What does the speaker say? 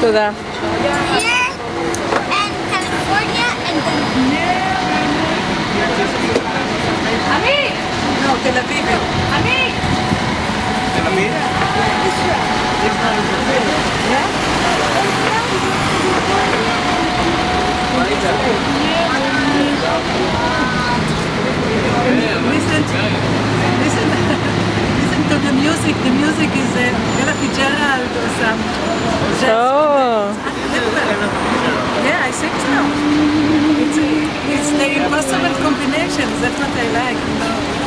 to California A mí. No, Tel Aviv. A mí. Listen, listen, listen to the music. The music is uh, Ella Fitzgerald or some. It's, it's the impossible combinations. That's what I like. You know.